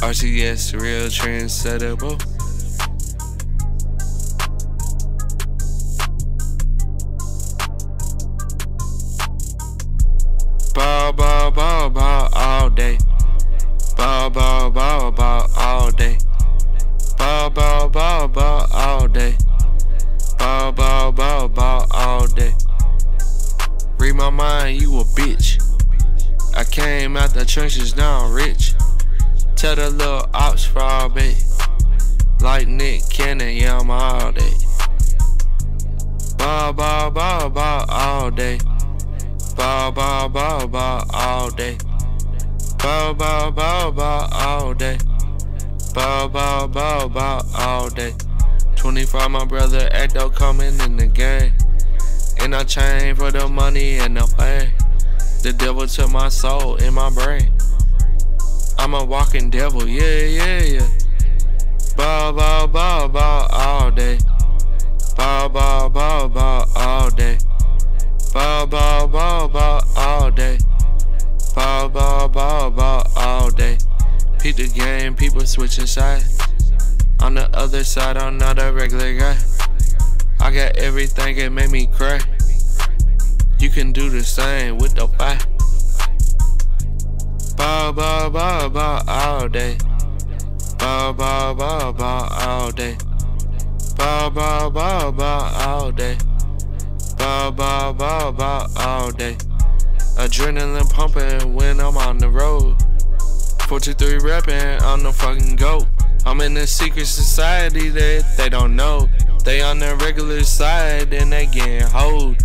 RTS real trendsettable. Ball, ball, ball, ball all day. Ball, ball, ball, ball all day. Ball, ball, ball, ball all day. Ball, ball, ball, ball all day. Read my mind, you a bitch. I came out the trenches, now I'm rich. Tell the little ops fraud bait. Like Nick Cannon, yeah, I'm all day. Ball, ball, ball, ball all day. Ball, ball, ball, ball all day. Ball, ball, ball, ball all day. Ball, ball, ball, ball all day. 25, my brother Ecto coming in the game. And I chain for the money and the fame. The devil took my soul in my brain. I'm a walking devil, yeah, yeah, yeah. Ball, ball, ball, ball all day. Ball, ball, ball, ball all day. Ball, ball, ball, ball all day. Ball, ball, ball, ball all day. Peep the game, people switching sides. On the other side, I'm not a regular guy. I got everything that made me cry. You can do the same with the fight. Ball, ball, ball, ball all day. Ball, ball, ball, ball all day. Ball, ball, ball, ball all day. Ball, ball, ball, ball all day. Adrenaline pumping when I'm on the road. 43 rapping on the fucking goat. I'm in a secret society that they don't know. They on the regular side and they getting hold.